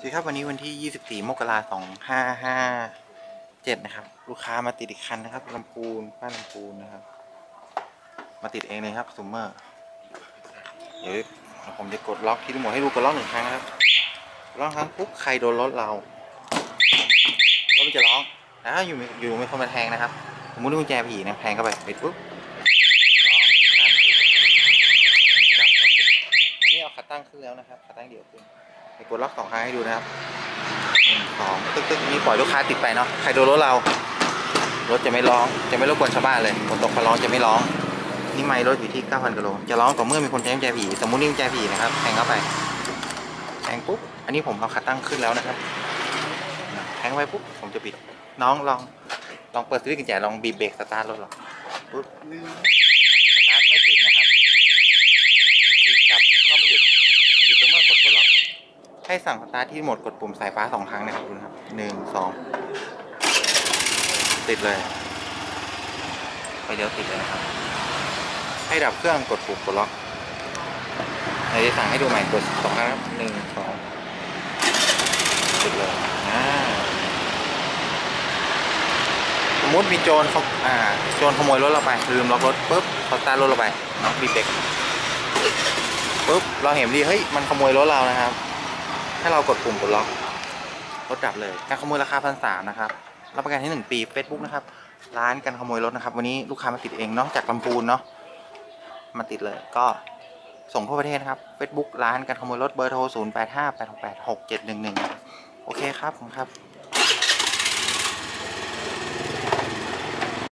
สวัสดีครับวันนี้วันที่ 24 มกราคม 2557 นะครับ ลูกค้ามาติดอีกคันนะครับลำพูนป้าลำพูนนะครับ มาติดเองเลยครับซูมเมอร์เดี๋ยวผมจะกดล็อกที่รีโมทให้ดูกดล็อกหนึ่งครั้งนะครับล็อกครั้งปุ๊บใครโดนรถเรารถมันจะร้องแล้วถ้าอยู่อยู่มีคนมาแทงนะครับสมมติว่ากุญแจผีนะแทงเข้าไปปิดปุ๊บร้องนะครับจับต้องหยุดอันนี้เอาขาตั้งขึ้นแล้วนะครับขาตั้งเดี่ยวขึ้น กดล็อกสองครั้งให้ดูนะครับหนึ่งสองตึ๊กตึ๊กนี่ปล่อยลูกค้าติดไปเนาะใครโดนรถเรารถจะไม่ร้องจะไม่รบกวนชาวบ้านเลยฝนตกฟ้าร้องจะไม่ร้องนี่ไมล์รถอยู่ที่ 9,000กิโลจะร้องต่อเมื่อมีคนแจ้งกุญแจผีสมมุตินี่กุญแจผีนะครับแทงเข้าไปแทงปุ๊บอันนี้ผมเอาขาตั้งขึ้นแล้วนะครับแทงไปปุ๊บผมจะปิดน้องลองลองเปิดสวิตช์กุญแจลองบีบเบรกสตาร์ทรถหรอปุ๊บสตาร์ทไม่ติดนะครับติดกลับก็ไม่หยุดหยุดต่อเมื่อกดกดล็อก ให้สั่งสตาร์ทที่หมดกดปุ่มสายฟ้าสองครั้งนะครับดูนะครับหนึ่งสองติดเลยไปเดี๋ยวติดเลยนะครับ ให้ดับเครื่องกดปุ่มกดล็อกในที่สั่งให้ดูใหม่กดสองครั้งครับหนึ่งสองติดเลยอ่าสมมติมีโจรเขาอ่าโจรขโมยรถเราไปลืมล็อกรถปุ๊บเขาสตาร์ทรถเราไปเนาะบีบเบรกปุ๊บเราเห็นดีเฮ้ยมันขโมยรถเรานะครับ ให้เรากดปุ่มกดล็อกรถดับเลย การขโมยราคาพันสามนะครับ รับประกันที่หนึ่งปี Facebook นะครับ ร้านการขโมยรถนะครับ วันนี้ลูกค้ามาติดเองเนาะจากลำพูนเนาะ มาติดเลย ก็ส่งทั่วประเทศนะครับ Facebook ร้านการขโมยรถเบอร์โทร 0 8 5 8 6 8 6 7 1 1 โอเคครับผมครับ